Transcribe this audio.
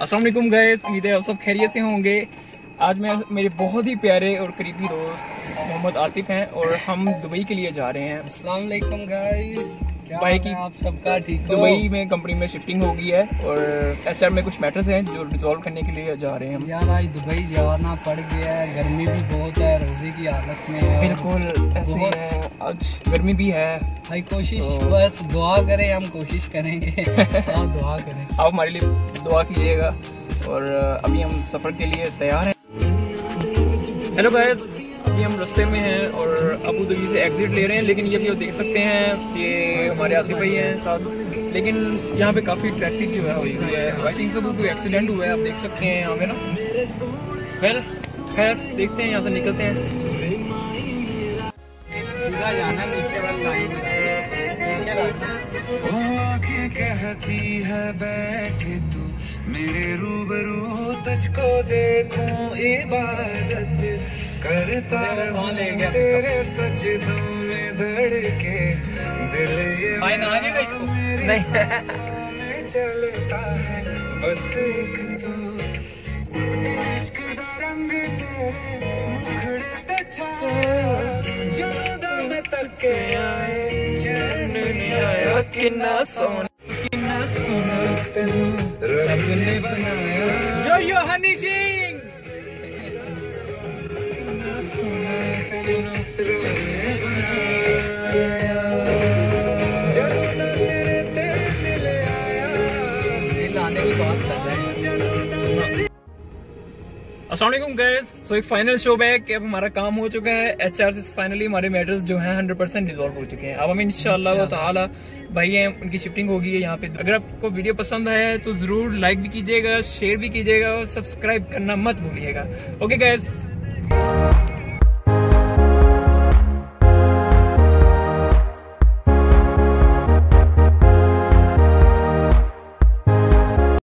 अस्सलाम वालेकुम गाइस उम्मीद है आप सब खैरियत से होंगे। आज मैं मेरे बहुत ही प्यारे और करीबी दोस्त मोहम्मद आतिफ हैं और हम दुबई के लिए जा रहे हैं। वालेकुम गाइस भाई की आप सबका? ठीक दुबई में कंपनी में शिफ्टिंग हो गई है और एचआर में कुछ मैटर्स हैं जो रिजॉल्व करने के लिए जा रहे हैं हम। यार आज दुबई जाना पड़ गया है। गर्मी भी बहुत है रोज़े की हालत में बिल्कुल ऐसे है। आज गर्मी भी है। भाई कोशिश तो- बस दुआ करें हम कोशिश करेंगे। हाँ दुआ करें। आप हमारे लिए दुआ कीजिएगा। और अभी हम सफ़र के लिए तैयार हैं। हेलो गाइस अभी हम रस्ते में हैं और अबू धाबी से एग्जिट ले रहे हैं, लेकिन ये भी आप देख सकते हैं कि हमारे आतिफ भाई हैं साथ। लेकिन यहाँ पे काफ़ी ट्रैफ़िक जो है हुई है। आई थिंक सब कोई एक्सीडेंट हुआ है, आप देख सकते हैं यहाँ पे ना। फिर खैर, देखते हैं, यहाँ से निकलते हैं। कहती है बैठ तू मेरे रूबरू तुझको देखूं इबादत करता देखो कौन ले रहूं गया तेरे सजदों में धड़के दिल ये भाई ना आने का इसको? मेरी नहीं। सांसों में चलता है बस एक तू इश्क दा रंग तेरे मुखड़े ते छाया ਜਦੋਂ ਦਾ ਮੈਂ ਤੱਕੇ ਆਏ ਚੈਨ ਨਹੀਂ ਆਇਆ किन्ना सोना किन्ना सोना रब ने बनाया जो यो हनी सिंह असलम गैस सो एक फाइनल शो बैक अब हमारा काम हो चुका है. एच आर से फाइनली हमारे मैटर्स जो हैं हंड्रेड परसेंट रिजॉल्व हो चुके हैं. अब हम इन ताला भाई हैं उनकी शिफ्टिंग होगी है यहाँ पे. अगर आपको वीडियो पसंद आया है तो ज़रूर लाइक भी कीजिएगा शेयर भी कीजिएगा और सब्सक्राइब करना मत भूलिएगा. Okay gas